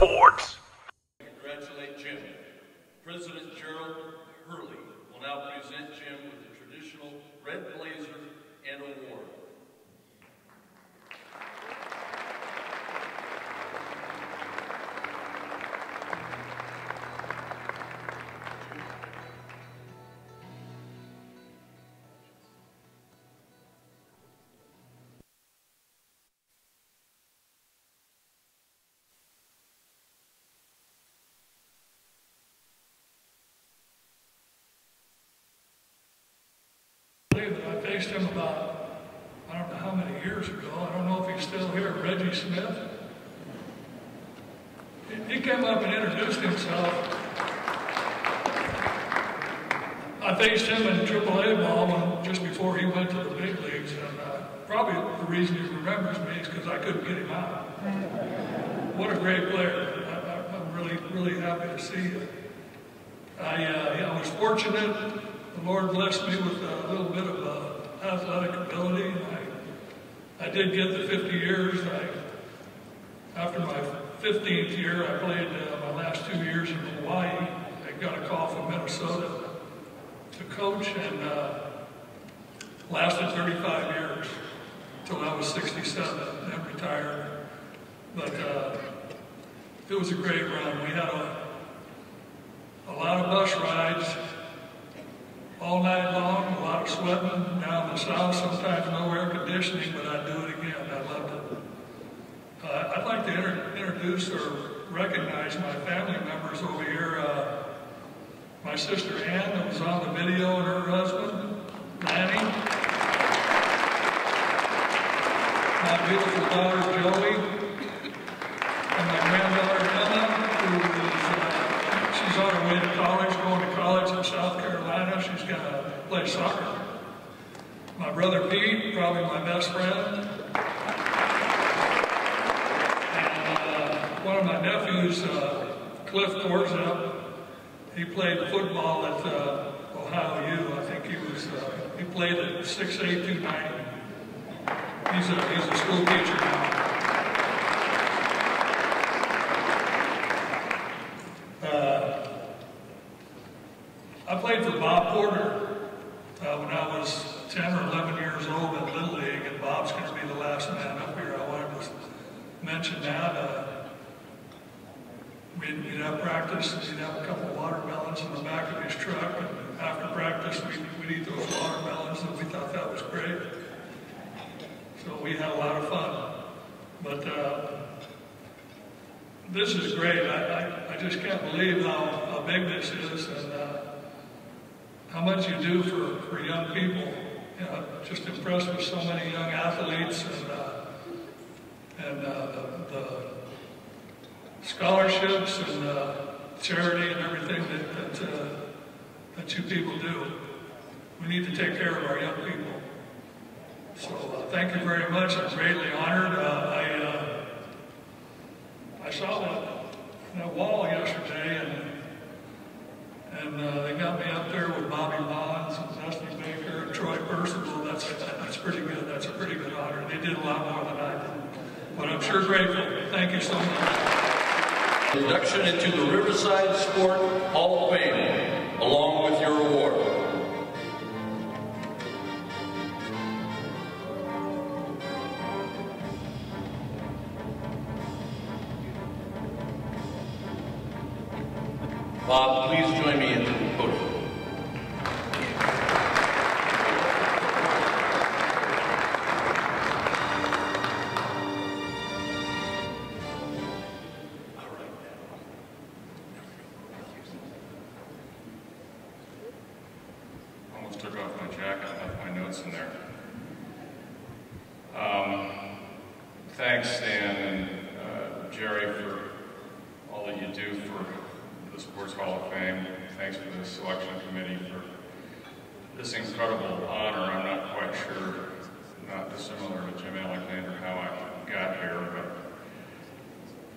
Sports. Congratulate Jim. President believe I faced him about, I don't know how many years ago. I don't know if he's still here, Reggie Smith. He- came up and introduced himself. I faced him in AAA ball just before he went to the big leagues, and uh, probably the reason he remembers me is because I couldn't get him out. What a great player. I- I'm really, really happy to see you. I, uh, I was fortunate. The Lord blessed me with a little bit of uh, athletic ability. And I, I did get the 50 years. I, after my 15th year, I played uh, my last two years in Hawaii. I got a call from Minnesota to coach and uh, lasted 35 years until I was 67, then retired. But uh, it was a great run. We had a a lot of bus rides all night long, a lot of sweating down the south, sometimes no air conditioning, but I'd do it again. I loved it. Uh, I'd like to inter- introduce or recognize my family members over here. Uh, my sister Ann, that was on the video, and her husband, Lanny. My beautiful daughter, Joey. And my granddaughter, Emma, who is, uh, she's on her way to college, going to college in South Carolina. She's gonna play soccer. My brother Pete, probably my best friend. And, uh, one of my nephews, uh, Cliff Corzell, he played football at, uh, Ohio U. I think he was, uh, he played at six eight two ninety. He's a, he's a school teacher now. I played for Bob Porter uh, when I was 10 or 11 years old at Little League, and Bob's going to be the last man up here. I wanted to that. Uh, we'd, we'd have practice, and he'd have a couple of watermelons in the back of his truck, and after practice, we'd, we'd eat those watermelons, and we thought that was great. So we had a lot of fun. But uh, this is great. I, I, I just can't believe how, how big this is and uh, how much you do for, for young people. You know, just impressed with so many young athletes and, uh, and uh, the, the scholarships and uh, charity and everything that, that, uh, that you people do. We need to take care of our young people. So uh, thank you very much. I'm greatly honored. Uh, I, uh, I saw that, that wall yesterday and and they got me up there with Bobby Bonds and Dusty Baker and Troy Percival. That's, that's pretty good. That's a pretty good honor. They did a lot more than I did. But I'm sure grateful. Thank you so much. Induction into the Riverside Sport Hall of Fame, along with your award.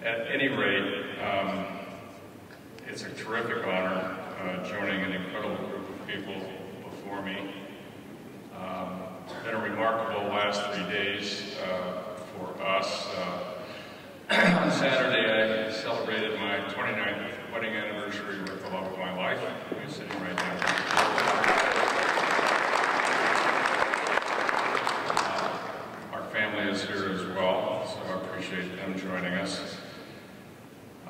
At any rate, um, it's a terrific honor uh, joining an incredible group of people before me. Um, been a remarkable last three days uh, for us. Uh, on Saturday, I celebrated my 29th wedding anniversary with the love of my life, who's sitting right there. Our family is here as well, so I appreciate them joining us.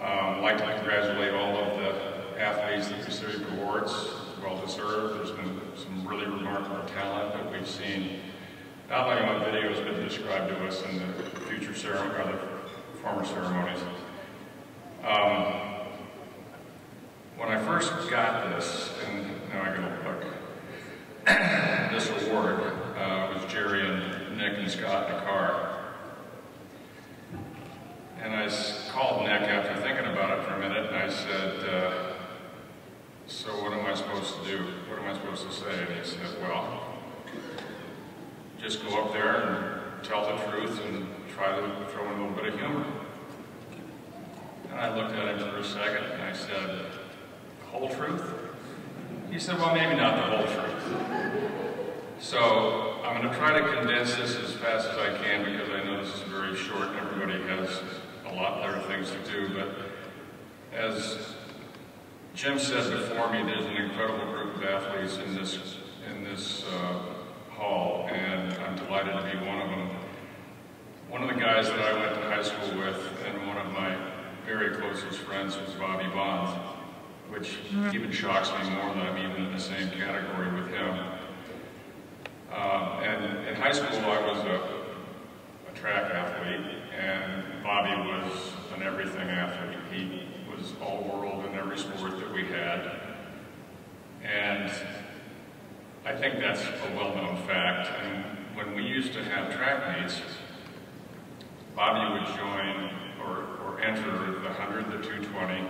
Um, I'd like to congratulate all of the athletes that received awards, well deserved. There's been some really remarkable talent that we've seen, only on videos, but described to us in the future ceremony, or the former ceremonies. Um, when I first got this, and now I gotta look, this award uh, was Jerry and Nick and Scott in a car. And I called Nick after thinking about it for a minute, and I said, uh, so what am I supposed to do? What am I supposed to say? And he said, well, just go up there and tell the truth and try to throw in a little bit of humor. And I looked at him for a second, and I said, the whole truth? He said, well, maybe not the whole truth. So I'm going to try to condense this as fast as I can because I know this is very short and everybody has a lot better things to do. But as Jim said before me, there's an incredible group of athletes in this in this uh, hall, and I'm delighted to be one of them. One of the guys that I went to high school with, and one of my very closest friends, was Bobby Bonds, which even shocks me more that I'm even in the same category with him. Um, and in high school, I was a, a track athlete, and Bobby was an everything athlete. He was all world in every sport that we had. And I think that's a well-known fact. And when we used to have track meets, Bobby would join or, or enter the 100, the 220,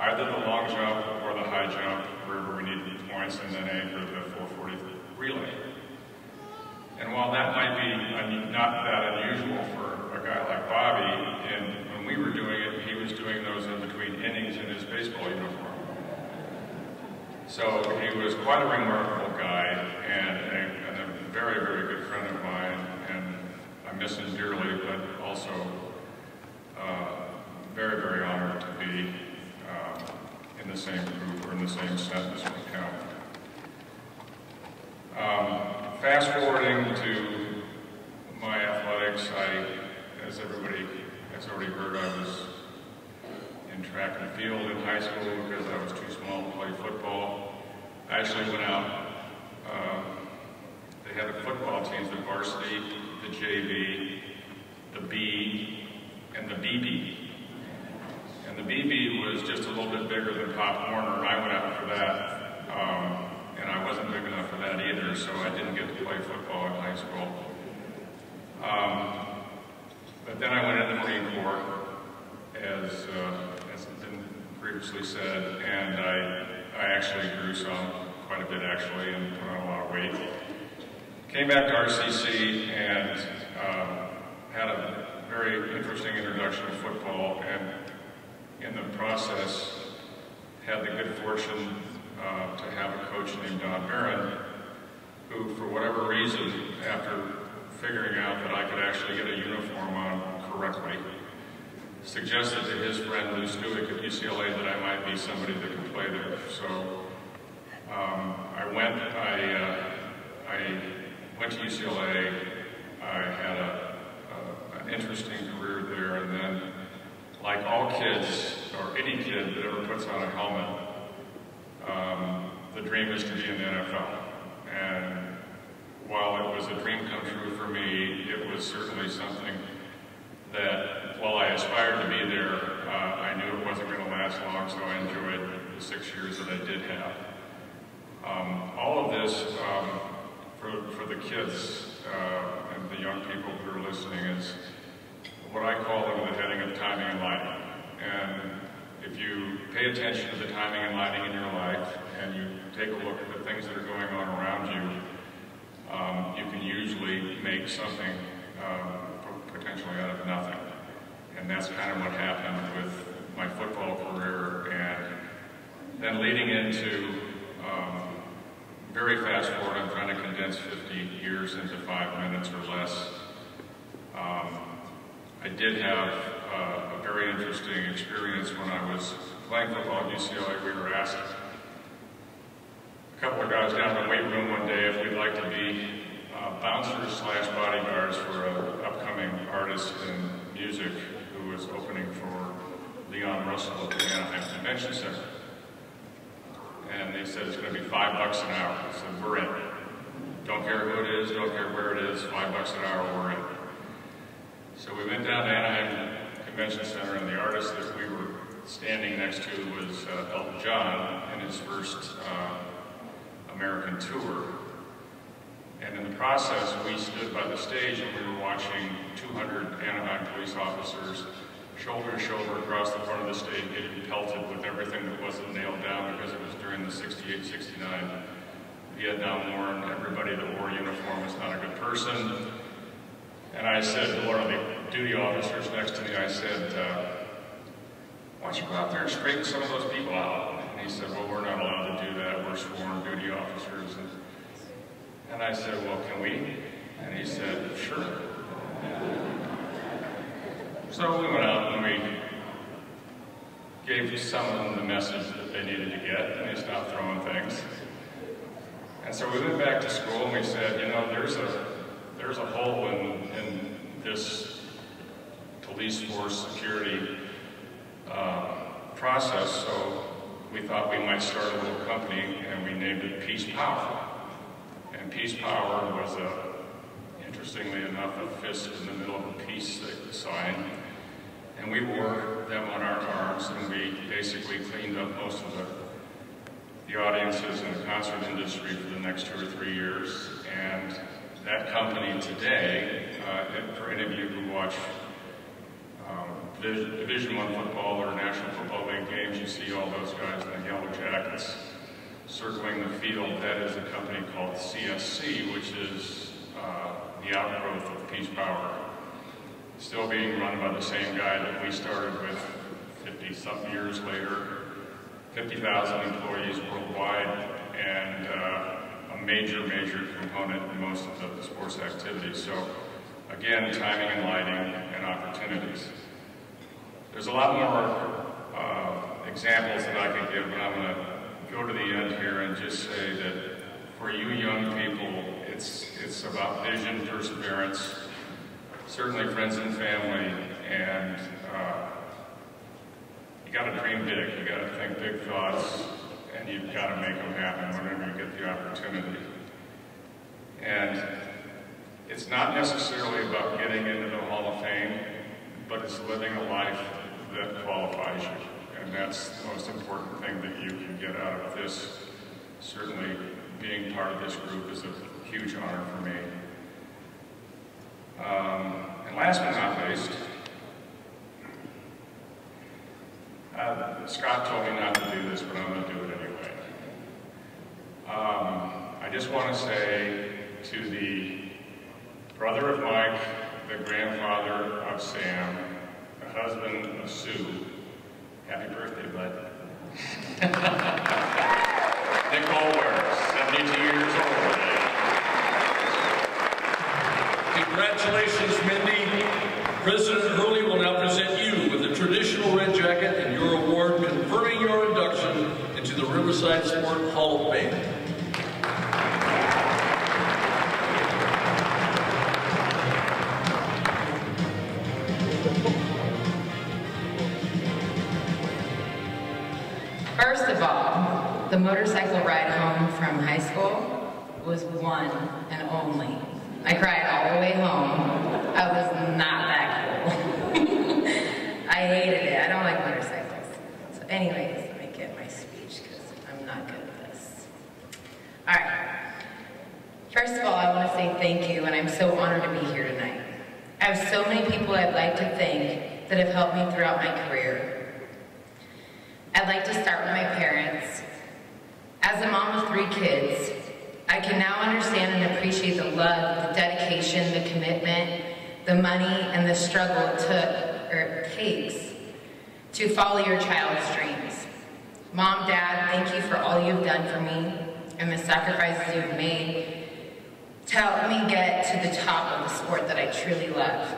either the long jump or the high jump, wherever we needed points, and then enter the 440 relay. And while that might be not that unusual for a guy like Bobby, and when we were doing it, he was doing those in between innings in his baseball uniform. So he was quite a remarkable guy and a, and a very, very good friend of mine, and I miss him dearly, but also uh, very, very honored to be um, in the same group or in the same set as him. Um, fast forwarding to my athletics, I, as everybody has already heard, I was in track and field in high school because I was too small to play football. I actually went out, um, they had the football teams, the varsity, the JV, the B, and the BB. And the BB was just a little bit bigger than Pop Warner, I went out for that. Um, and I wasn't big enough for that either, so I didn't get to play football in high school. Um, but then I went into the Marine Corps, as, uh, previously said, and I, I actually grew some, quite a bit actually, and put on a lot of weight. Came back to RCC and um, had a very interesting introduction to football, and in the process, had the good fortune uh, to have a coach named Don Barron, who, for whatever reason, after figuring out that I could actually get a uniform on correctly, suggested to his friend Lou Stewick at UCLA that I might be somebody that could play there. So um, I went, I, uh, I went to UCLA, I had a, a, an interesting career there, and then, like all kids, or any kid that ever puts on a helmet, um, the dream is to be in the NFL. And while it was a dream come true for me, it was certainly something that, while I aspired to be there, uh, I knew it wasn't going to last long, so I enjoyed the six years that I did have. Um, all of this, um, for, for the kids uh, and the young people who are listening, is what I call them the heading of timing and lighting. And if you pay attention to the timing and lighting in your life, and you take a look at the things that are going on around you, um, you can usually make something um, potentially out of nothing. And that's kind of what happened with my football career, and then leading into um, very fast forward, I'm trying to condense 50 years into five minutes or less. Um, I did have uh, a very interesting experience when I was playing football at UCLA. We were asked a couple of guys down in the weight room one day if we'd like to be uh, bouncers slash bodyguards for an upcoming artist in music was opening for Leon Russell at the Anaheim Convention Center. And they said it's going to be five bucks an hour. I said, we're in. Don't care who it is, don't care where it is, five bucks an hour, we're in. So we went down to Anaheim Convention Center, and the artist that we were standing next to was uh, Elton John in his first uh, American tour. And in the process, we stood by the stage and we were watching 200 Anaheim police officers shoulder to shoulder across the front of the stage getting pelted with everything that wasn't nailed down because it was during the 68-69 Vietnam War and everybody that wore uniform was not a good person. And I said to one of the duty officers next to me, I said, uh, why don't you go out there and straighten some of those people out? And he said, well, we're not allowed to do that. We're sworn duty officers. And, and I said, well, can we? And he said, sure. So we went out and we gave some of them the message that they needed to get, and they stopped throwing things. And so we went back to school and we said, you know, there's a there's a hole in, in this police force security uh, process, so we thought we might start a little company, and we named it Peace Power. And Peace Power was a, interestingly enough, a fist in the middle of a peace sign. And we wore them on our arms, and we basically cleaned up most of the, the audiences in the concert industry for the next two or three years. And that company today, uh, for any of you who watch um, Division One football or National Football League games, you see all those guys in the yellow jackets circling the field. That is a company called CSC, which is uh, the outgrowth of Peace Power still being run by the same guy that we started with 50-something years later, 50,000 employees worldwide, and uh, a major, major component in most of the sports activities. So again, timing and lighting and opportunities. There's a lot more uh, examples that I could give, but I'm going to go to the end here and just say that for you young people, it's, it's about vision, perseverance, certainly friends and family, and uh, you got to dream big. You got to think big thoughts, and you've got to make them happen whenever you get the opportunity. And it's not necessarily about getting into the Hall of Fame, but it's living a life that qualifies you. And that's the most important thing that you can get out of this. Certainly, being part of this group is a huge honor for me. Um, and last but not least, uh, Scott told me not to do this, but I'm going to do it anyway. Um, I just want to say to the brother of Mike, the grandfather of Sam, the husband of Sue, happy birthday, bud. Nick Olwer, 72 years old today. Congratulations, Mindy. President Hurley will now present you with a traditional red jacket and your award confirming your induction into the Riverside Sport Hall of Fame. First of all, the motorcycle ride home from high school was one and only. I cried all the way home. I was not that cool. I hated it. I don't like motorcycles. So anyways, let me get my speech because I'm not good at this. All right. First of all, I want to say thank you, and I'm so honored to be here tonight. I have so many people I'd like to thank that have helped me throughout my career. I'd like to start with my parents. As a mom of three kids, I can now understand and appreciate the love, the dedication, the commitment, the money, and the struggle it took, or it takes, to follow your child's dreams. Mom, Dad, thank you for all you've done for me and the sacrifices you've made to help me get to the top of the sport that I truly love.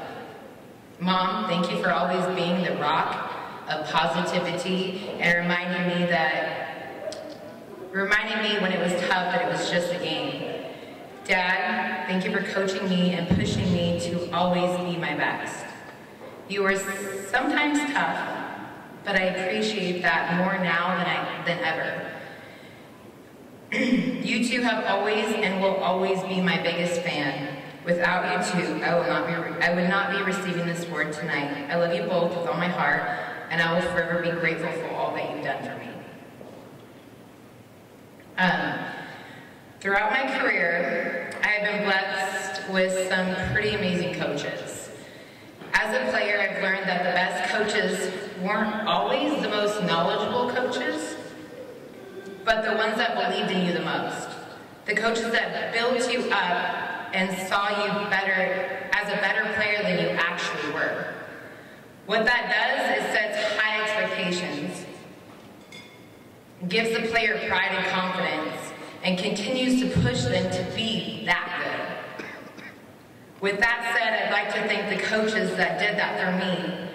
Mom, thank you for always being the rock of positivity and reminding me that, reminding me when it was tough that it was just a game. Dad, thank you for coaching me and pushing me to always be my best. You are sometimes tough, but I appreciate that more now than, I, than ever. you two have always and will always be my biggest fan. Without you two, I will not be I would not be receiving this award tonight. I love you both with all my heart, and I will forever be grateful for all that you've done for me. Um, throughout my career, I have been blessed with some pretty amazing coaches. As a player, I've learned that the best coaches weren't always the most knowledgeable coaches, but the ones that believed in you the most. The coaches that built you up and saw you better as a better player than you actually were. What that does is sets high expectations, gives the player pride and confidence, and continues to push them to be that good. With that said, I'd like to thank the coaches that did that for me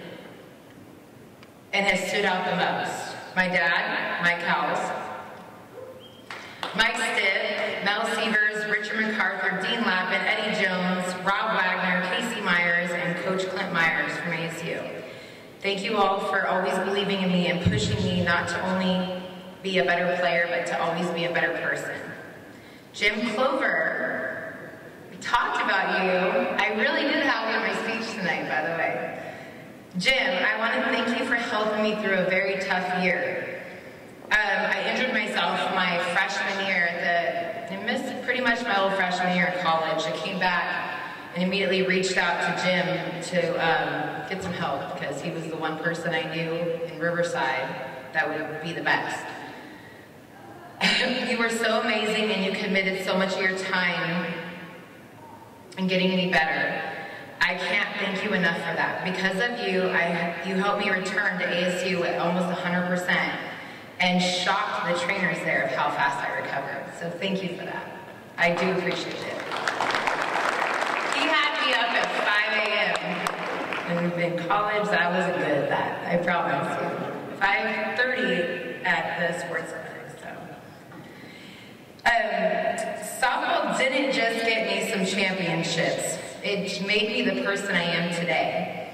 and has stood out the most. My dad, Mike Howells, Mike Stitt, Mel Sievers, Richard MacArthur, Dean Lappin, Eddie Jones, Rob Wagner, Casey Myers, and Coach Clint Myers from ASU. Thank you all for always believing in me and pushing me not to only be a better player, but to always be a better person. Jim Clover We talked about you. I really did have in my speech tonight, by the way. Jim, I want to thank you for helping me through a very tough year. Um, I injured myself my freshman year. The, I missed pretty much my whole freshman year in college. I came back and immediately reached out to Jim to um, get some help because he was the one person I knew in Riverside that would be the best. you were so amazing and you committed so much of your time in getting me better. I can't thank you enough for that. Because of you, I, you helped me return to ASU at almost 100% and shocked the trainers there of how fast I recovered. So thank you for that. I do appreciate it. He had me up at 5 a.m. And in college, I wasn't good, at that, I promise you. 5.30 at the sports. Um, softball didn't just get me some championships. It made me the person I am today.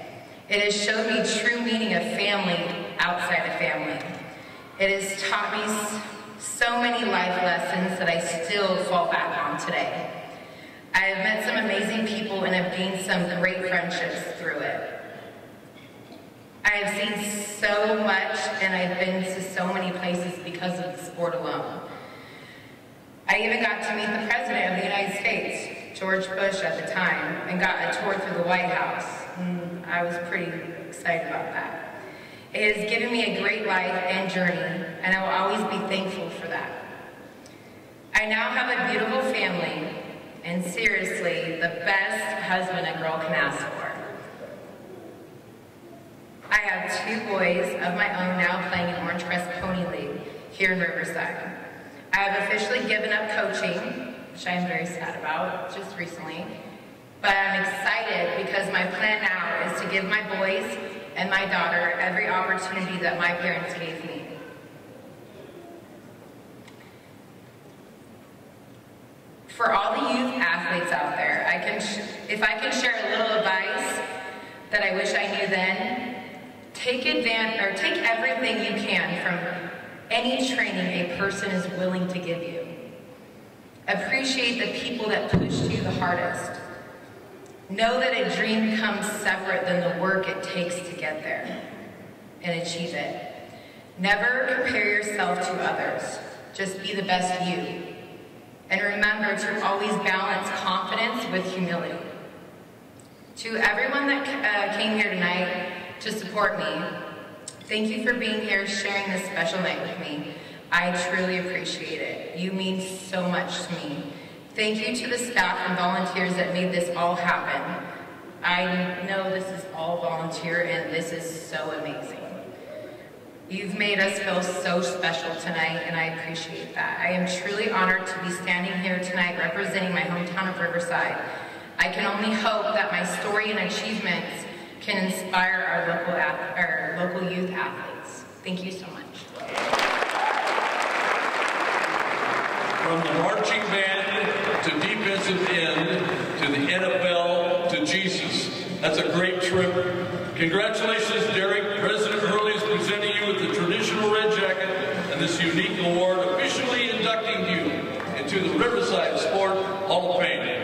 It has shown me true meaning of family outside of family. It has taught me so many life lessons that I still fall back on today. I have met some amazing people and have gained some great friendships through it. I have seen so much and I've been to so many places because of the sport alone. I even got to meet the President of the United States, George Bush at the time, and got a tour through the White House. And I was pretty excited about that. It has given me a great life and journey, and I will always be thankful for that. I now have a beautiful family, and seriously, the best husband a girl can ask for. I have two boys of my own now playing in Orange Crest Pony League here in Riverside. I have officially given up coaching, which I am very sad about, just recently, but I'm excited because my plan now is to give my boys and my daughter every opportunity that my parents gave me. For all the youth athletes out there, I can if I can share a little advice that I wish I knew then, take advantage or take everything you can from any training a person is willing to give you. Appreciate the people that pushed you the hardest. Know that a dream comes separate than the work it takes to get there and achieve it. Never compare yourself to others. Just be the best you. And remember to always balance confidence with humility. To everyone that uh, came here tonight to support me, thank you for being here, sharing this special night with me. I truly appreciate it. You mean so much to me. Thank you to the staff and volunteers that made this all happen. I know this is all volunteer and this is so amazing. You've made us feel so special tonight and I appreciate that. I am truly honored to be standing here tonight representing my hometown of Riverside. I can only hope that my story and achievements can inspire our local, our local youth athletes. Thank you so much. From the marching band to defensive end to the NFL to Jesus. That's a great trip. Congratulations, Derrick. President Hurley is presenting you with the traditional red jacket and this unique award, officially inducting you into the Riverside Sport Hall of Fame.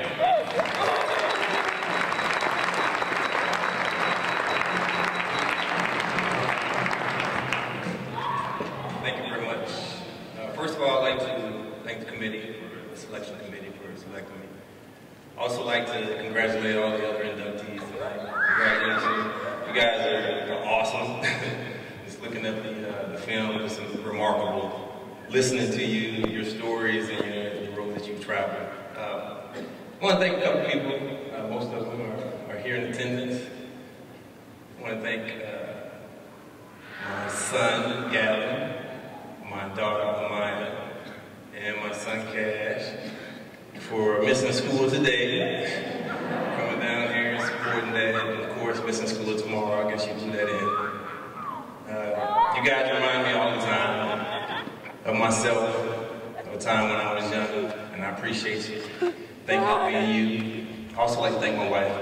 Thank you very much. Uh, First of all, I'd like to thank the committee, the selection committee for selecting me. I'd Also like to congratulate all the other inductees tonight. Congratulations. You guys are are awesome. Just looking at the, uh, the film, it's remarkable. Listening to you, your stories, and your, the road that you've traveled. Uh, I want to thank a couple people. Uh, Most of them are, are here in attendance. I want to thank uh, my son Gavin, my daughter Amaya, and my son Cash for missing school today. Coming down here and supporting that, and of course missing school tomorrow. I guess you threw that in. Uh, you guys remind me all the time of myself, of a time when I was young, and I appreciate you. Thank you for being you. Also like to thank my wife,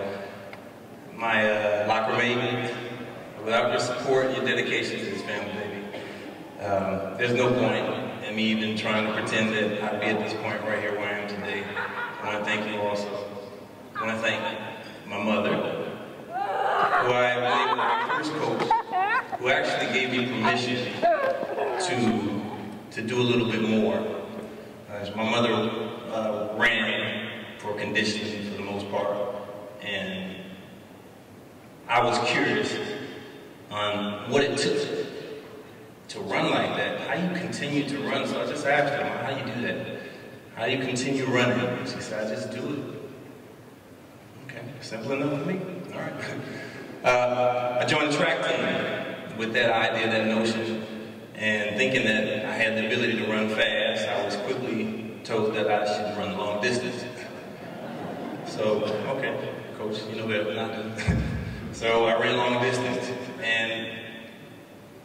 my uh, locker mate. Without your support, your dedication to this family, um, there's no point in me even trying to pretend that I'd be at this point right here where I am today. I want to thank you also. I want to thank my mother, who I was my first coach, who actually gave me permission to to do a little bit more. Uh, my mother uh, ran for conditioning for the most part, and I was curious on what it took to run like that. How you continue to run? So I just asked her, how you do that? How you continue running? She said, I just do it. Okay, simple enough for me. All right. Uh, I joined the track team with that idea, that notion, and thinking that I had the ability to run fast, I was quickly told that I should run long distance. So, okay, coach, you know better than I do. so I ran long distance, and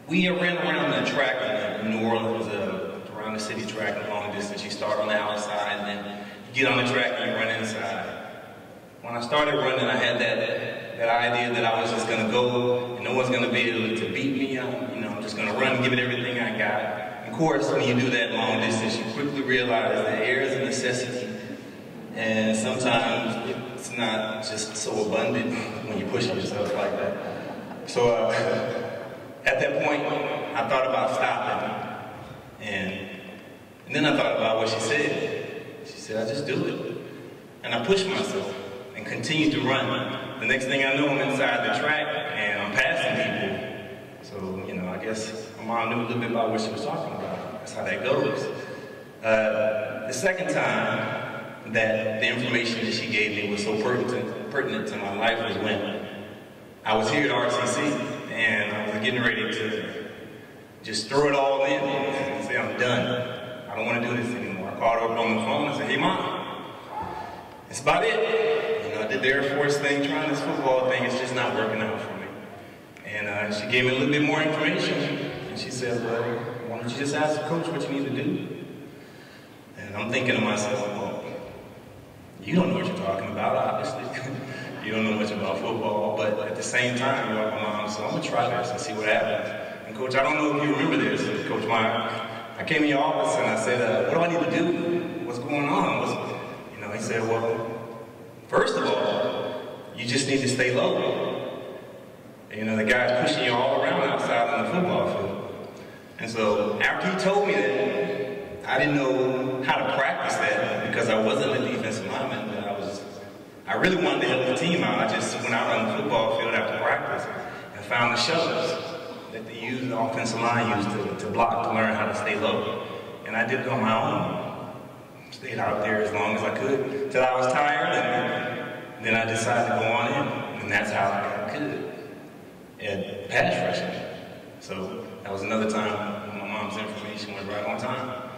we ran around the track in New Orleans, uh, around the city track long distance. You start on the outside, and then you get on the track and you run inside. When I started running, I had that, that idea that I was just gonna go, and no one's gonna be able to beat me. I'm, you know, I'm just gonna run, and give it everything I got. Of course, when you do that long distance, you quickly realize that air is a necessity. And sometimes it's not just so abundant when you're pushing yourself like that. So uh, at that point, I thought about stopping. And, and then I thought about what she said. She said, I just do it. And I pushed myself and continued to run. The next thing I know, I'm inside the track and I'm passing people. So, you know, I guess my mom knew a little bit about what she was talking about. That's how that goes. Uh, the second time that the information that she gave me was so pertinent, pertinent to my life was when I was here at RCC and I was getting ready to just throw it all in and say, I'm done. I don't want to do this anymore. I called her up on the phone and said, hey mom, that's about it. You know, I did the Air Force thing, trying this football thing, it's just not working out for me. And uh, she gave me a little bit more information and she said, well, why don't you just ask the coach what you need to do? And I'm thinking to myself, well, you don't know what you're talking about, obviously. you don't know much about football, but at the same time, you're like, mom, so I'm gonna try this and see what happens. And coach, I don't know if you remember this, Coach Meyer. I came in your office and I said, uh, what do I need to do? What's going on? What's, you know, he said, well, first of all, you just need to stay low. You know, the guy's pushing you all around outside on the football field. And so after he told me that, I didn't know how to practice that because I wasn't a defensive lineman, I really wanted to help the team out. I just went out on the football field after practice and found the shovels that the use, the offensive line used to, to block to learn how to stay low. And I did it on my own. Stayed out there as long as I could till I was tired, and then I decided to go on in, and that's how I got good at pass rushing. So that was another time when my mom's information went right on time.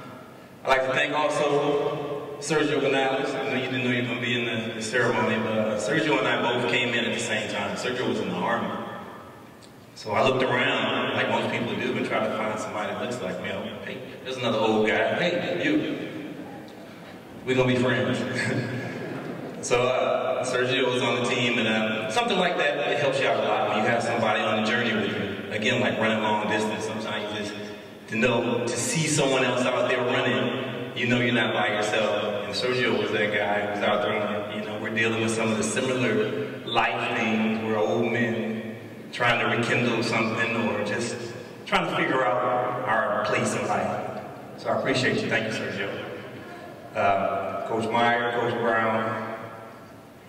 I'd like to thank also Sergio Gonzalez. I know you didn't know you were going to be in the, the ceremony, but uh, Sergio and I both came in at the same time. Sergio was in the Army. So I looked around, like most people do, and tried to find somebody that looks like me. Hey, there's another old guy. Hey, you. We're going to be friends. so uh, Sergio was on the team, and uh, something like that, it helps you out a lot when you have somebody on the journey with you. Again, like running long distance, sometimes you just, to know, to see someone else out there running, you know you're not by yourself. And Sergio was that guy who was out there, you know, we're dealing with some of the similar life things. We're old men trying to rekindle something or just trying to figure out our place in life. So I appreciate you. Thank you, Sergio. Uh, Coach Meyer, Coach Brown,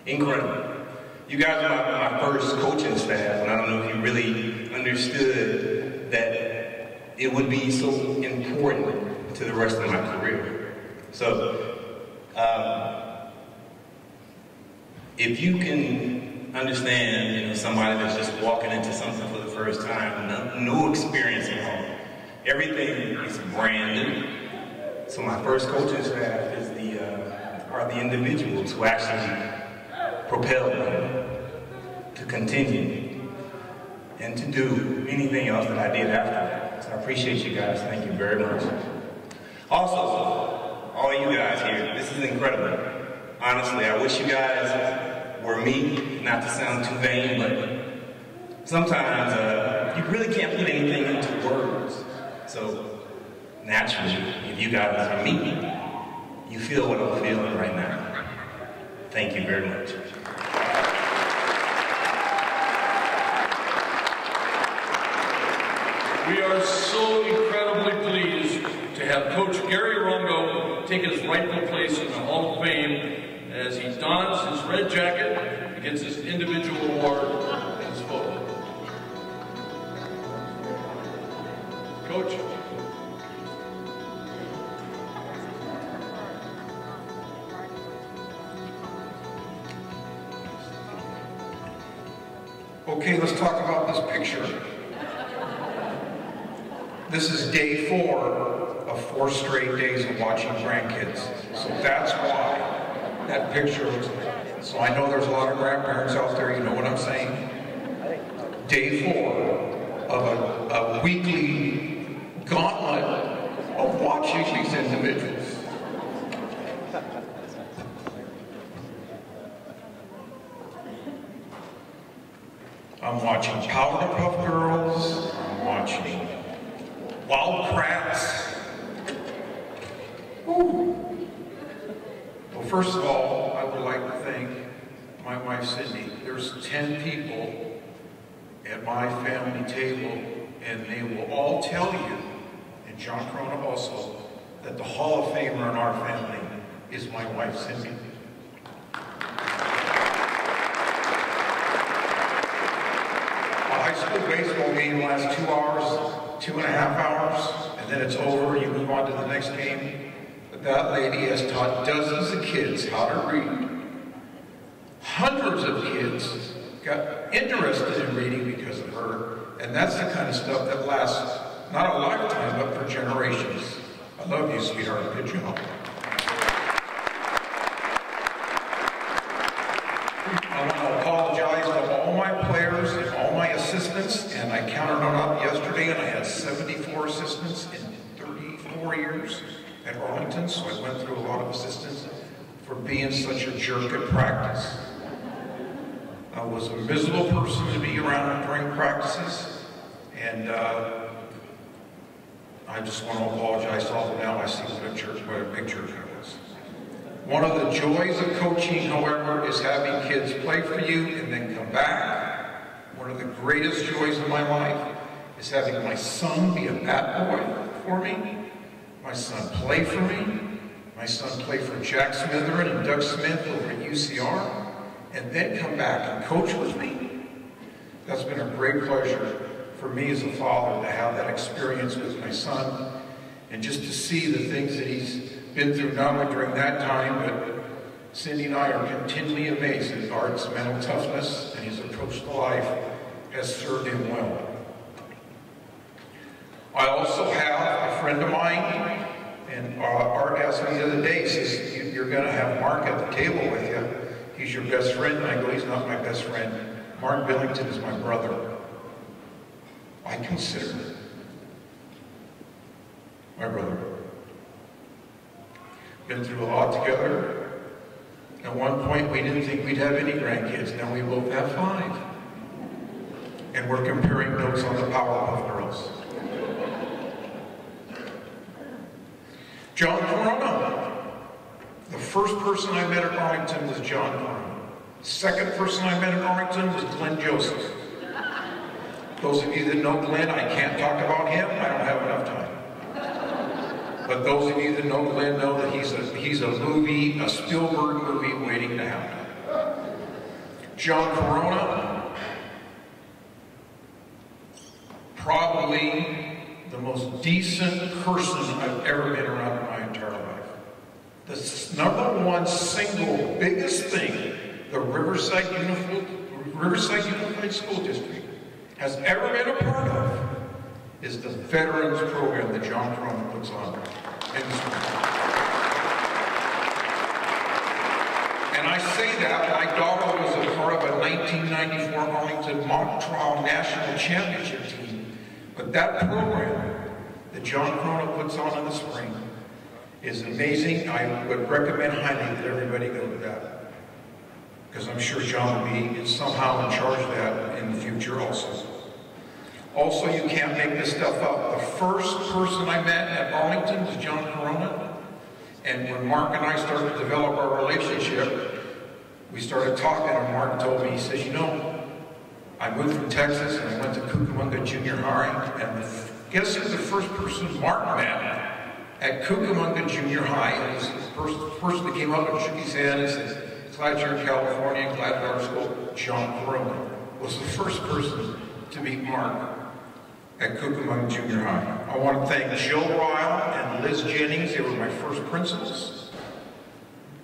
incredible. You guys are my, my first coaching staff, and I don't know if you really understood that it would be so important to the rest of my career. So, um, if you can understand, you know, somebody that's just walking into something for the first time, no, no experience at all, everything is brand new. So my first coaching staff is the uh, are the individuals who actually propelled me to continue and to do anything else that I did after that. So I appreciate you guys. Thank you very much. Also, all you guys here, this is incredible. Honestly, I wish you guys were me, not to sound too vain, but sometimes uh, you really can't put anything into words. So naturally, if you guys are me, you feel what I'm feeling right now. Thank you very much. We are so incredibly pleased to have Coach Gary take his rightful place in the Hall of Fame as he dons his red jacket and gets his individual award and photo. Coach. Okay, let's talk about this picture. This is day four four straight days of watching grandkids. So that's why that picture looks like So I know there's a lot of grandparents out there, you know what I'm saying? Day four of a, a weekly gauntlet of watching these individuals. I'm watching Powerpuff Girls. I'm watching Wild Kratts. Ooh. Well, first of all, I would like to thank my wife Cindy. There's 10 people at my family table, and they will all tell you, and John Corona also, that the Hall of Famer in our family is my wife Cindy. A high school baseball game lasts two hours, two and a half hours, and then it's over, you move on to the next game. But that lady has taught dozens of kids how to read. Hundreds of kids got interested in reading because of her, and that's the kind of stuff that lasts not a lifetime, but for generations. I love you, sweetheart. Good job. I want to apologize to all my players and all my assistants, and I counted them up yesterday, and I had 74 assistants in 34 years at Arlington, so I went through a lot of assistants for being such a jerk at practice. Was a miserable person to be around during practices, and uh, I just want to apologize to all of them now. I see what a jerk, what a big jerk I was. One of the joys of coaching, however, is having kids play for you and then come back. One of the greatest joys of my life is having my son be a bat boy for me, my son play for me, my son play for Jack Smitheran and Doug Smith over at UCR, and then come back and coach with me. That's been a great pleasure for me as a father to have that experience with my son and just to see the things that he's been through not only during that time, but Cindy and I are continually amazed at Art's mental toughness and his approach to life has served him well. I also have a friend of mine And uh, Art asked me the other day, says, you're gonna have Mark at the table with you. He's your best friend. And I go, he's not my best friend. Mark Billington is my brother. I consider him my brother. Been through a lot together. At one point, we didn't think we'd have any grandkids. Now we both have five. And we're comparing notes on the Powerpuff Girls. John Corona. First person I met at Arlington was John Corona. Second person I met at Arlington was Glenn Joseph. Those of you that know Glenn, I can't talk about him. I don't have enough time. But those of you that know Glenn know that he's a, he's a movie, a Spielberg movie waiting to happen. John Corona, probably the most decent person I've ever been around in my entire life. The number one single biggest thing the Riverside Unified, Riverside Unified School District has ever been a part of is the Veterans Program that John Corona puts on in. And I say that, my daughter was a part of a 1994 Arlington mock trial national championship team. But that program that John Corona puts on in the spring is amazing. I would recommend highly that everybody go to that. Because I'm sure John will be somehow in charge of that in the future also. Also, you can't make this stuff up. The first person I met at Arlington was John Corona. And when Mark and I started to develop our relationship, we started talking, and Mark told me, he says, you know, I moved from Texas and I went to Cucamonga Junior High, and guess who the first person Mark met at Cucamonga Junior High? And was the first person that came up and shook his hand and said, glad you're in California, glad our school. John Corona was the first person to meet Mark at Cucamonga Junior High. I want to thank Jill Ryle and Liz Jennings. They were my first principals.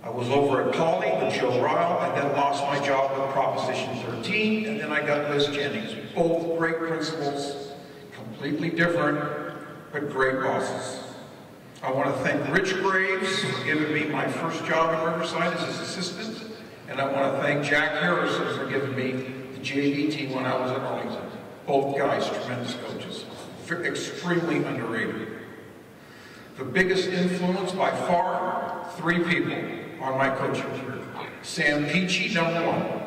I was over at Poly with Jill Ryle and then lost my job with Proposition 13, and then I got Liz Jennings. Both great principals, completely different, but great bosses. I want to thank Rich Graves for giving me my first job in Riverside as his assistant, and I want to thank Jack Harrison for giving me the team when I was at Arlington. Both guys, tremendous coaches, extremely underrated. The biggest influence by far, three people on my coaching career. Sam Peachy, number one.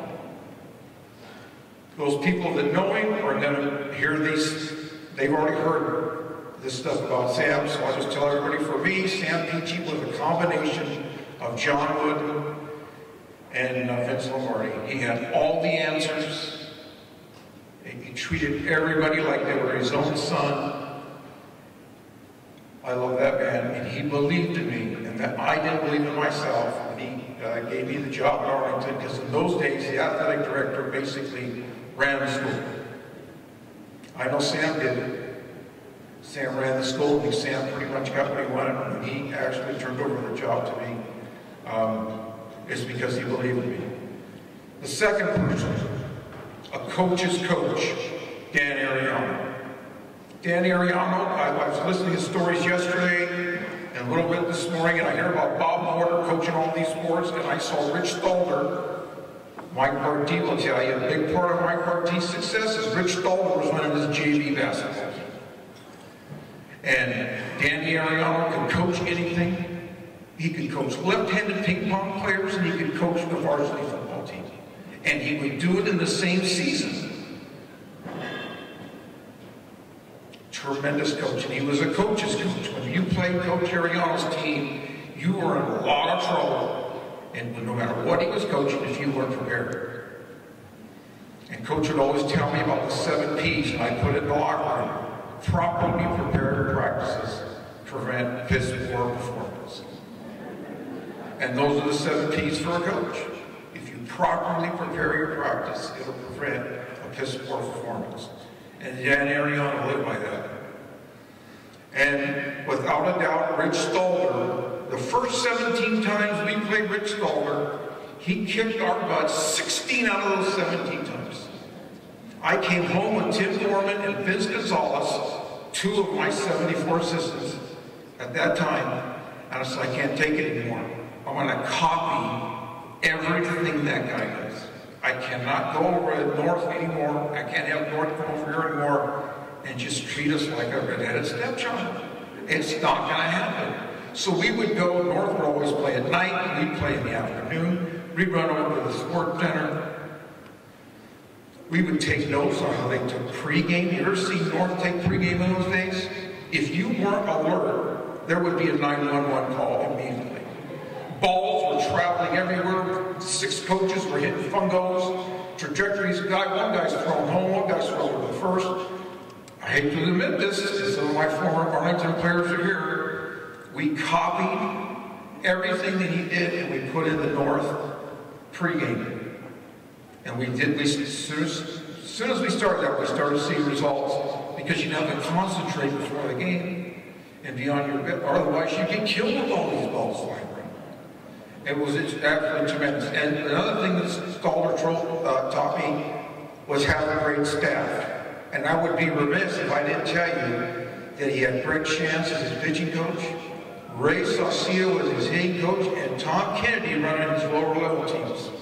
Those people that know him are going to hear these, they've already heard this stuff about Sam, so I'll just tell everybody for me, Sam Peachy was a combination of John Wood and uh, Vince Lombardi. He had all the answers. He treated everybody like they were his own son. I love that man, and he believed in me, and that I didn't believe in myself. And he uh, gave me the job at Arlington, because in those days, the athletic director basically ran the school. I know Sam did it. Sam ran the school, and Sam pretty much got what he wanted, and he actually turned over the job to me. Um, it's because he believed in me. The second person, a coach's coach, Dan Ariano. Dan Ariano, I, I was listening to stories yesterday and a little bit this morning, and I hear about Bob Mortar coaching all these sports, and I saw Rich Stalder. Mike Partee will tell you, a big part of Mike Partee's success is Rich Stalder was running his JV basketball. And Danny Ariano can coach anything. He could coach left-handed ping pong players, and he could coach the varsity football team. And he would do it in the same season. Tremendous coach, and he was a coach's coach. When you played Coach Ariano's team, you were in a lot of trouble, and no matter what he was coaching, if you weren't prepared. And Coach would always tell me about the seven P's, and I put it in the locker room. Properly prepared practices prevent piss poor performance. And those are the seven P's for a coach. If you properly prepare your practice, it'll prevent a piss poor performance. And Dan Ariano lived by that. And without a doubt, Rich Stalder, the first 17 times we played Rich Stalder, he kicked our butts 16 out of those 17 times. I came home with Tim Gorman and Vince Gonzalez, two of my 74 assistants, at that time, and I said, I can't take it anymore. I want to copy everything that guy does. I cannot go over North anymore. I can't have North come over here anymore and just treat us like a redheaded stepchild. It's not going to happen. So we would go, North would always play at night, we'd play in the afternoon, we'd run over to the sport center. We would take notes on how they took pregame. You ever seen North take pregame in those days? If you weren't alert, there would be a 911 call immediately. Balls were traveling everywhere. Six coaches were hitting fungos, trajectories. Guy, one guy's thrown home, one guy's thrown the first. I hate to admit this, some of my former Arlington players are here. We copied everything that he did and we put in the North pregame. And we did, we, as soon as, as soon as we started that, we started seeing results because you have to concentrate before the game and be on your bit, otherwise you get killed with all these balls flying around. It was it's absolutely tremendous. And another thing that Stalder uh, taught me was having a great staff. And I would be remiss if I didn't tell you that he had Greg Chance as his pitching coach, Ray Saucio as his hitting coach, and Tom Kennedy running his lower level teams.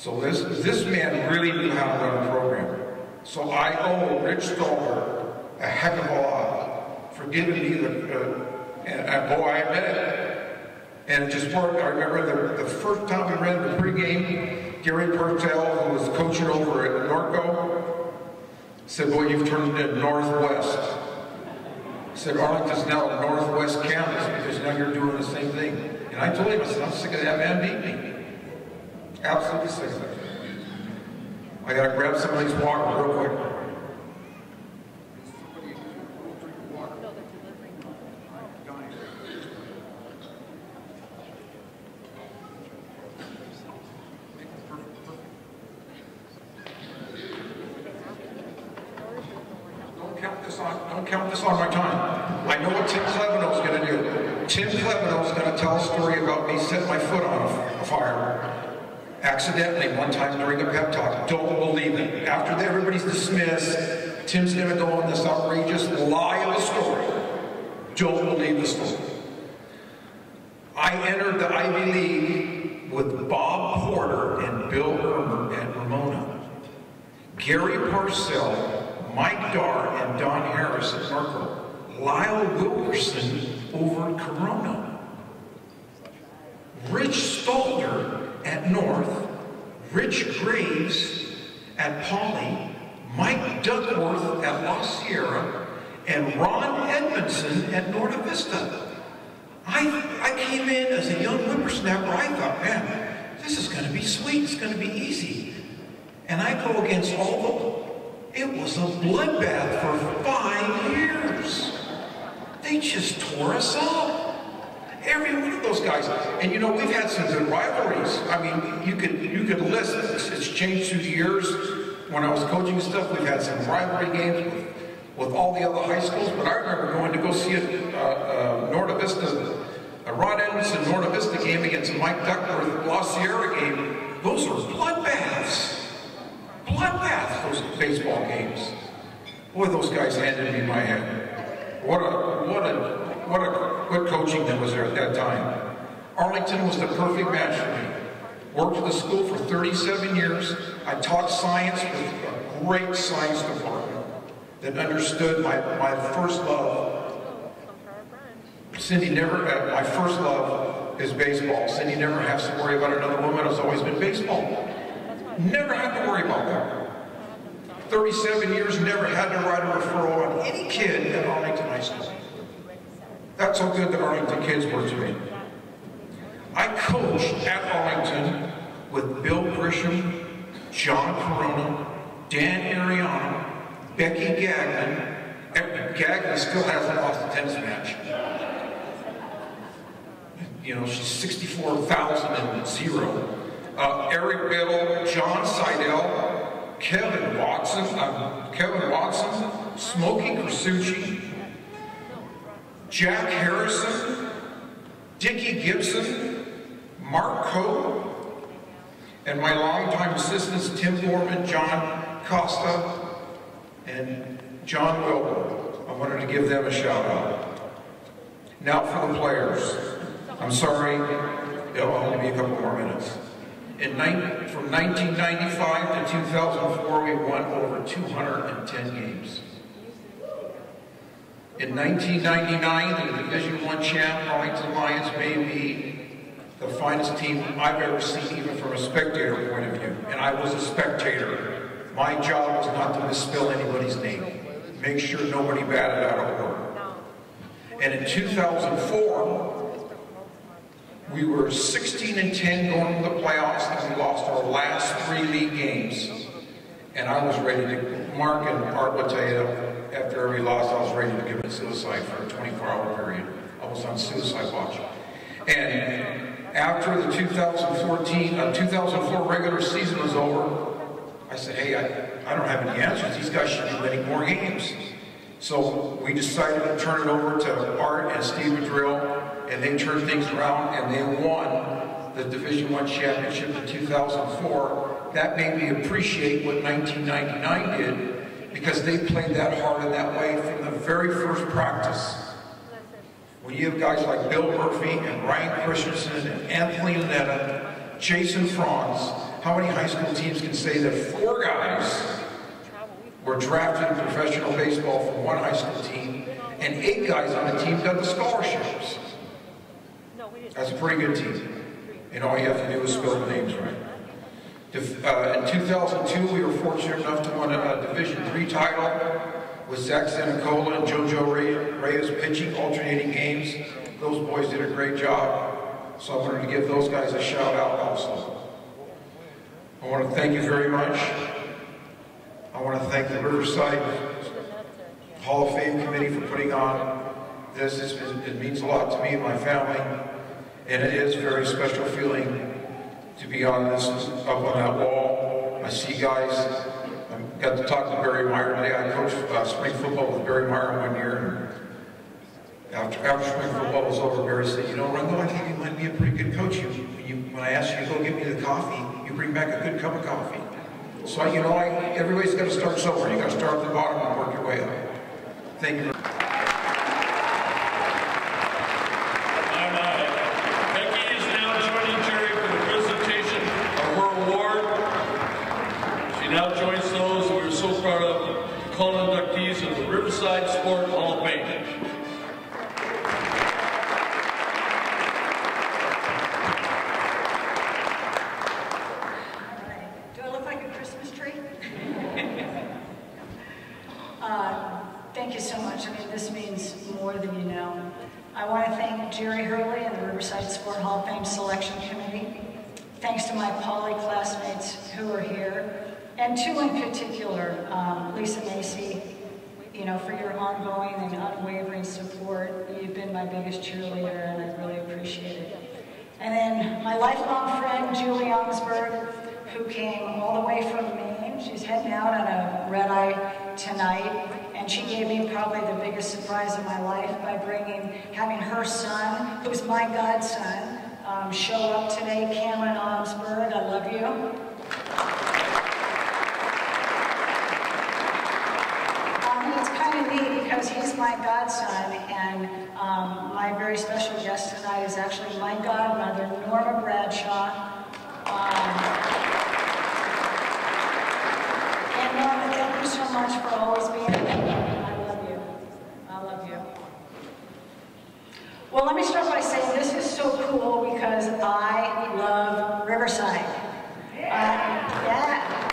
So this, this man really knew how to run a program. So I owe Rich Stalder a heck of a lot for giving me the, uh, and, and boy, I admit it. And it just worked. I remember the, the first time we ran the pregame, Gary Purtell, who was coaching over at Norco, said, boy, you've turned into Northwest. said, Arlington's now Northwest campus because now you're doing the same thing. And I told him, I said, I'm sick of that man beating me. Absolutely. I gotta grab somebody's water real quick. Don't count this on, don't count this on my time. I know what Tim Cleveno's gonna do. Tim Cleveno's gonna tell a story about me setting my foot on a, a fire accidentally one time during a pep talk. Don't believe it. After everybody's dismissed, Tim's gonna go on this outrageous lie of a story. Don't believe the story. I entered the Ivy League with Bob Porter and Bill Hermer at Ramona. Gary Parcell, Mike Dar, and Don Harris at Norco. Lyle Wilkerson over at Corona. Rich Stalder at North, Rich Graves at Poly, Mike Duckworth at La Sierra, and At Norte Vista. I, I came in as a young whippersnapper. I thought, man, this is going to be sweet. It's going to be easy. And I go against all the... It was a bloodbath for five years. They just tore us up. Every one of those guys. And you know, we've had some good rivalries. I mean, you could you could list it's, it's changed through the years. When I was coaching stuff, we've had some rivalry games with, all the other high schools. But I remember going to go see a uh, uh, Norte Vista, a Ron Edmondson Norte Vista game against Mike Duckworth La Sierra game. Those are bloodbaths. Bloodbaths, those baseball games. Boy, those guys handed me my head. What a what a what a good coaching that was there at that time. Arlington was the perfect match for me. Worked at the school for 37 years. I taught science with a great science department that understood my, my first love. Cindy never, uh, my first love is baseball. Cindy never has to worry about another woman. It's always been baseball. Never had to worry about that. 37 years, never had to write a referral on any kid at Arlington High School. That's how good the Arlington kids were to me. I coached at Arlington with Bill Grisham, John Corona, Dan Ariano, Becky Gagnon. Gagnon still hasn't lost a tennis match. You know, she's 64,000 and zero. Uh, Eric Biddle, John Seidel, Kevin Watson, uh, Kevin Watson, Smokey Krasucci, Jack Harrison, Dickie Gibson, Mark Coe, and my longtime assistants Tim Foreman, John Costa, and John Wilbur. I wanted to give them a shout out. Now for the players. I'm sorry, it'll only be a couple more minutes. In from 1995 to 2004, we won over 210 games. In 1999, the Division One champ Arlington Lions may be the finest team I've ever seen, even from a spectator point of view. And I was a spectator. My job was not to misspell anybody's name. Make sure nobody batted out of order. And in 2004, we were 16 and 10 going to the playoffs, and we lost our last three league games. And I was ready to, Mark and Art will after every loss, I was ready to give it suicide for a 24-hour period. I was on suicide watch. And after the 2014, uh, 2004 regular season was over, I said, hey, I, I don't have any answers. These guys should be winning more games. So we decided to turn it over to Art and Steve Madrill, and they turned things around, and they won the Division One championship in 2004. That made me appreciate what 1999 did, because they played that hard and that way from the very first practice. When you have guys like Bill Murphy and Ryan Christensen and Anthony Lanetta, Jason Franz, how many high school teams can say that four guys were drafted in professional baseball from one high school team, and eight guys on the team got the scholarships? That's a pretty good team. And all you have to do is spell the names right. Uh, in 2002, we were fortunate enough to win a, Division III title with Zach Senicola and JoJo Reyes pitching alternating games. Those boys did a great job, so I wanted to give those guys a shout out also. I want to thank you very much. I want to thank the Riverside Hall of Fame Committee for putting on this. It's- It means a lot to me and my family, and it is a very special feeling to be on this, up on that wall. I see guys, I got to talk to Barry Meyer today. I coached uh, spring football with Barry Meyer one year. After, after spring football was over, Barry said, you know, Rundle, I think you might be a pretty good coach. You, when, I ask you to go get me the coffee, you bring back a good cup of coffee. So, you know, everybody's got to start somewhere. You got to start at the bottom and work your way up. Thank you. Thanks to my Poly classmates who are here, and two in particular, um, Lisa Macy, you know, for your ongoing and unwavering support. You've been my biggest cheerleader, and I really appreciate it. And then my lifelong friend, Julie Youngsberg, who came all the way from Maine. She's heading out on a red eye tonight. And she gave me probably the biggest surprise of my life by bringing, having her son, who's my godson, um, show up today, Cameron Omsberg. I love you. Um, it's kind of neat because he's my godson, and um, my very special guest tonight is actually my godmother, Norma Bradshaw. Um, and Norma, thank you so much for always being there. I love you. I love you. Well, let me start by saying this is so cool because I love Riverside. Uh, yeah.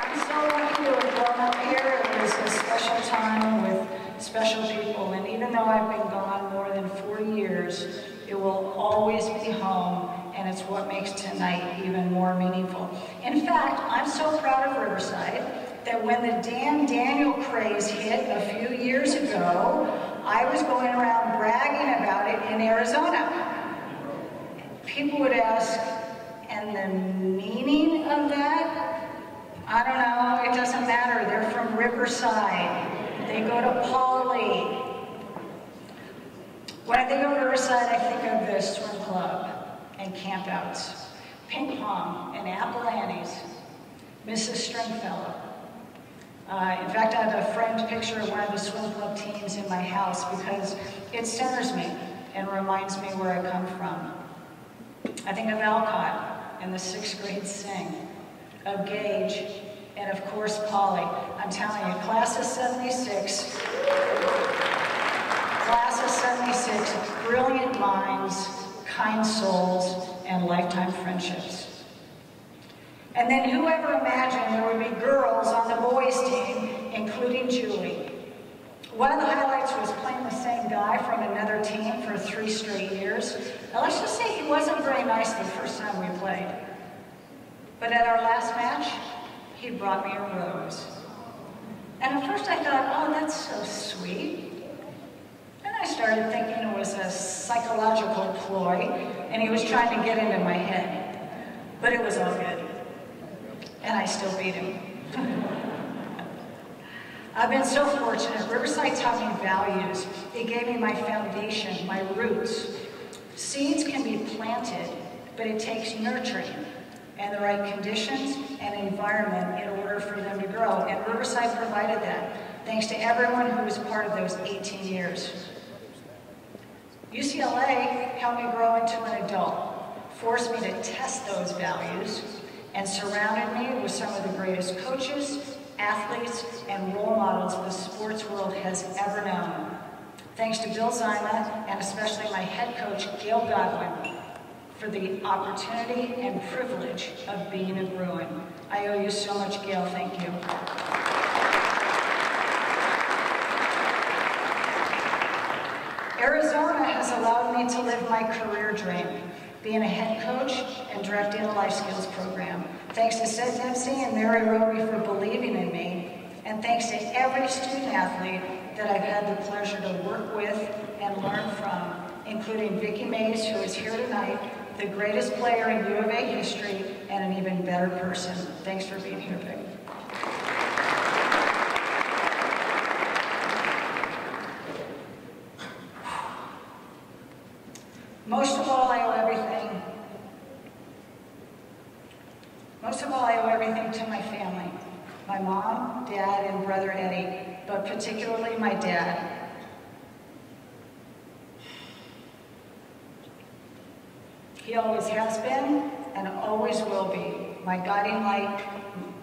I'm so lucky to have grown up here. It was a special time with special people. And even though I've been gone more than 40 years, it will always be home. And it's what makes tonight even more meaningful. In fact, I'm so proud of Riverside that when the Damn Daniel craze hit a few years ago, I was going around bragging about it in Arizona. People would ask, and the meaning of that? I don't know, it doesn't matter. They're from Riverside. They go to Poly. When I think of Riverside, I think of the swim club and campouts, ping pong and apple annies, Mrs. Stringfellow, Uh, in fact, I have a framed picture of one of the swim club teams in my house because it centers me and reminds me where I come from. I think of Alcott and the sixth grade sing, of Gage, and of course Poly. I'm telling you, class of 76, class of 76, brilliant minds, kind souls, and lifetime friendships. And then whoever imagined there would be girls on the boys team, including Julie. One of the highlights was playing the same guy from another team for three straight years. Now let's just say he wasn't very nice the first time we played. But at our last match, he brought me a rose. And at first I thought, oh, that's so sweet. Then I started thinking it was a psychological ploy, and he was trying to get into my head. But it was all good and I still beat him. I've been so fortunate. Riverside taught me values. It gave me my foundation, my roots. Seeds can be planted, but it takes nurturing and the right conditions and environment in order for them to grow. And Riverside provided that, thanks to everyone who was part of those 18 years. UCLA helped me grow into an adult, forced me to test those values, and surrounded me with some of the greatest coaches, athletes, and role models the sports world has ever known. Thanks to Bill Zima and especially my head coach, Gail Godwin, for the opportunity and privilege of being a Bruin. I owe you so much, Gail. Thank you. Arizona has allowed me to live my career dream being a head coach and directing a life skills program. Thanks to Sid Dempsey and Mary Roby for believing in me, and thanks to every student athlete that I've had the pleasure to work with and learn from, including Vicki Mays, who is here tonight, the greatest player in U of A history, and an even better person. Thanks for being here, Vic. Most of all, I owe everything. Most of all, I owe everything to my family. My mom, dad, and brother Eddie, but particularly my dad. He always has been and always will be my guiding light,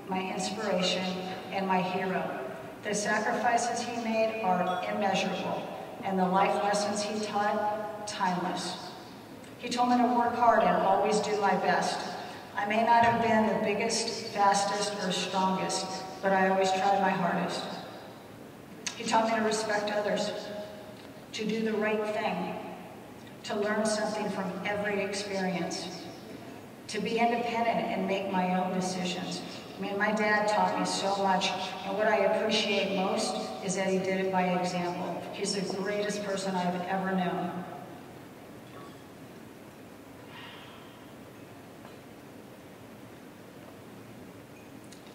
my inspiration, and my hero. The sacrifices he made are immeasurable, and the life lessons he taught, timeless. He told me to work hard and always do my best. I may not have been the biggest, fastest, or strongest, but I always tried my hardest. He taught me to respect others, to do the right thing, to learn something from every experience, to be independent and make my own decisions. I mean, my dad taught me so much, and what I appreciate most is that he did it by example. He's the greatest person I've ever known.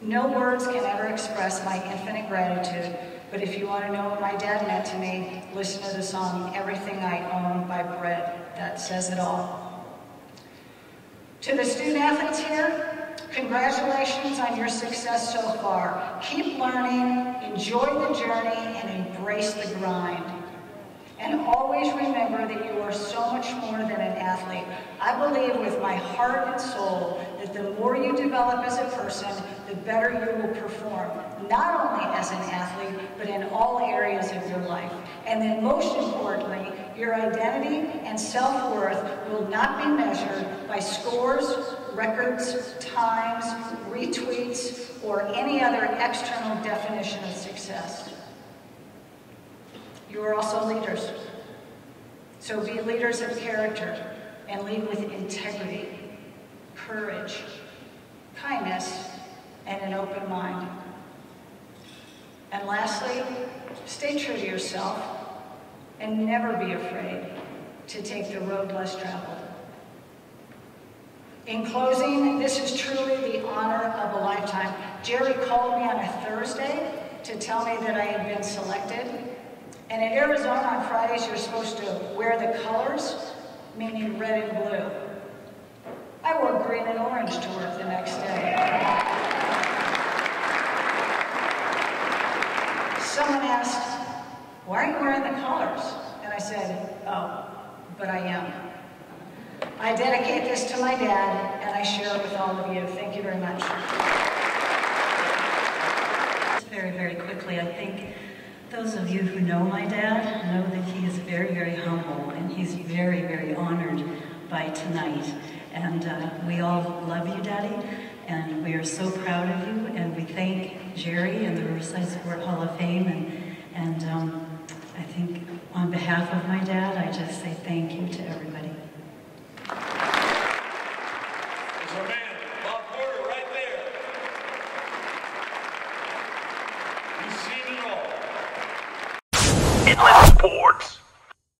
No words can ever express my infinite gratitude, but if you want to know what my dad meant to me, listen to the song Everything I Own by Bread. That says it all. To the student athletes here, congratulations on your success so far. Keep learning, enjoy the journey, and embrace the grind. And always remember that you are so much more than an athlete. I believe with my heart and soul the more you develop as a person, the better you will perform, not only as an athlete, but in all areas of your life. And then most importantly, your identity and self-worth will not be measured by scores, records, times, retweets, or any other external definition of success. You are also leaders. So be leaders of character and lead with integrity, courage, kindness, and an open mind. And lastly, stay true to yourself and never be afraid to take the road less traveled. In closing, this is truly the honor of a lifetime. Jerry called me on a Thursday to tell me that I had been selected and in Arizona on Fridays, you're supposed to wear the colors, meaning red and blue. I wore green and orange to work the next day. someone asked, why are you wearing the colors? And I said, oh, but I am. I dedicate this to my dad, and I share it with all of you. Thank you very much. Very, very quickly, I think those of you who know my dad know that he is very, very humble and he's very, very honored by tonight. And uh, we all love you, Daddy, and we are so proud of you. And we thank Jerry and the Riverside Sport Hall of Fame. And, and um, I think on behalf of my dad, I just say thank you to